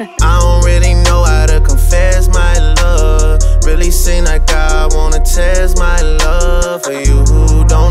I don't really know how to confess my love. Really seem like I wanna test my love for you who don't